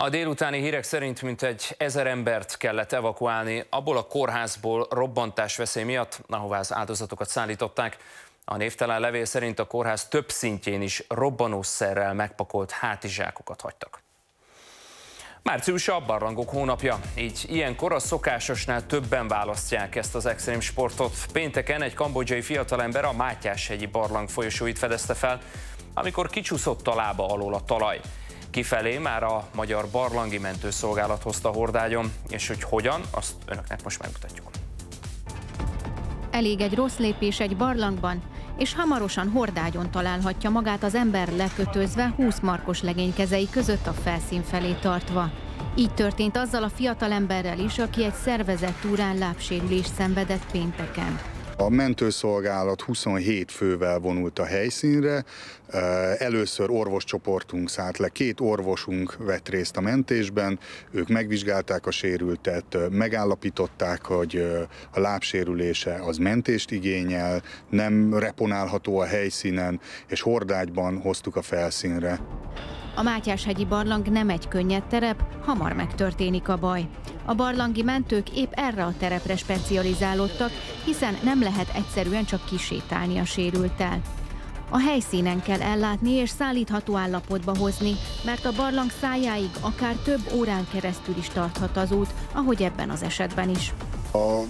A délutáni hírek szerint mintegy ezer embert kellett evakuálni abból a kórházból robbantás veszély miatt, ahová az áldozatokat szállították. A névtelen levél szerint a kórház több szintjén is robbanószerrel megpakolt hátizsákokat hagytak. Március a barlangok hónapja, így ilyenkor a szokásosnál többen választják ezt az extrém sportot. Pénteken egy kambodzsai fiatalember a Mátyás-hegyi barlang folyosóit fedezte fel, amikor kicsúszott a lába alól a talaj. Kifelé már a Magyar Barlangi Mentőszolgálat hozta hordágyon, és hogy hogyan, azt önöknek most megmutatjuk. Elég egy rossz lépés egy barlangban, és hamarosan hordágyon találhatja magát az ember lekötözve 20 markos legény kezei között a felszín felé tartva. Így történt azzal a fiatalemberrel is, aki egy szervezett túrán lábsérülést szenvedett pénteken. A mentőszolgálat 27 fővel vonult a helyszínre. Először orvoscsoportunk szállt le, két orvosunk vett részt a mentésben, ők megvizsgálták a sérültet, megállapították, hogy a lábsérülése az mentést igényel, nem reponálható a helyszínen, és hordágyban hoztuk a felszínre. A Mátyás-hegyi barlang nem egy könnyed terep, hamar megtörténik a baj. A barlangi mentők épp erre a terepre specializálódtak, hiszen nem lehet egyszerűen csak kisétálni a sérültel. A helyszínen kell ellátni és szállítható állapotba hozni, mert a barlang szájáig akár több órán keresztül is tarthat az út, ahogy ebben az esetben is. A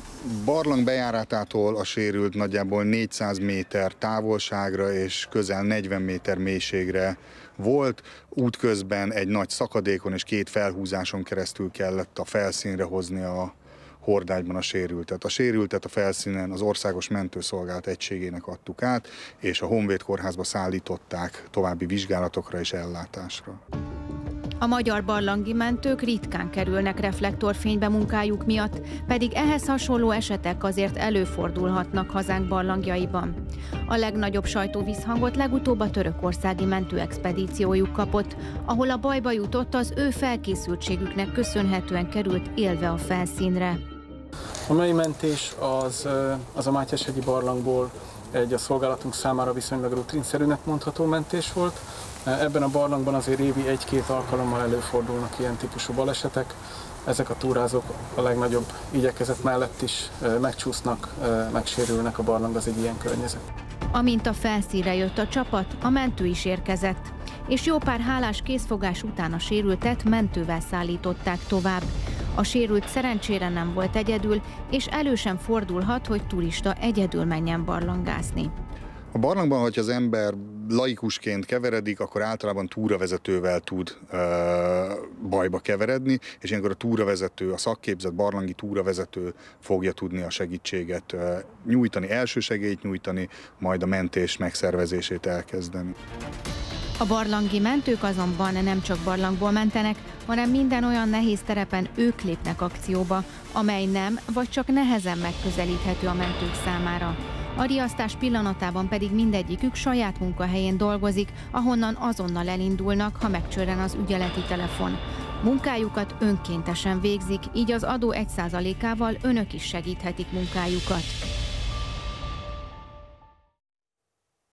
barlang bejárátától a sérült nagyjából 400 méter távolságra és közel 40 méter mélységre volt. Útközben egy nagy szakadékon és két felhúzáson keresztül kellett a felszínre hozni a hordágyban a sérültet. A sérültet a felszínen az Országos Mentőszolgálat egységének adtuk át, és a Honvéd kórházba szállították további vizsgálatokra és ellátásra. A magyar barlangi mentők ritkán kerülnek reflektorfénybe munkájuk miatt, pedig ehhez hasonló esetek azért előfordulhatnak hazánk barlangjaiban. A legnagyobb sajtóvízhangot legutóbb a törökországi mentőexpedíciójuk kapott, ahol a bajba jutott az ő felkészültségüknek köszönhetően került élve a felszínre. A mai mentés az, az a Mátyás-hegyi barlangból egy a szolgálatunk számára viszonylag rutinszerűnek mondható mentés volt. Ebben a barlangban azért évi egy-két alkalommal előfordulnak ilyen típusú balesetek. Ezek a túrázók a legnagyobb igyekezet mellett is megcsúsznak, megsérülnek a barlang az egy ilyen környezet. Amint a felszíre jött a csapat, a mentő is érkezett, és jó pár hálás készfogás után a sérültet mentővel szállították tovább. A sérült szerencsére nem volt egyedül, és elő sem fordulhat, hogy turista egyedül menjen barlangászni. A barlangban, hogyha az ember laikusként keveredik, akkor általában túravezetővel tud ö, bajba keveredni, és ilyenkor a túravezető, a szakképzett barlangi túravezető fogja tudni a segítséget ö, nyújtani, első segélyt nyújtani, majd a mentés megszervezését elkezdeni. A barlangi mentők azonban nem csak barlangból mentenek, hanem minden olyan nehéz terepen ők lépnek akcióba, amely nem vagy csak nehezen megközelíthető a mentők számára. A riasztás pillanatában pedig mindegyikük saját munkahelyén dolgozik, ahonnan azonnal elindulnak, ha megcsörren az ügyeleti telefon. Munkájukat önkéntesen végzik, így az adó 1%-ával önök is segíthetik munkájukat.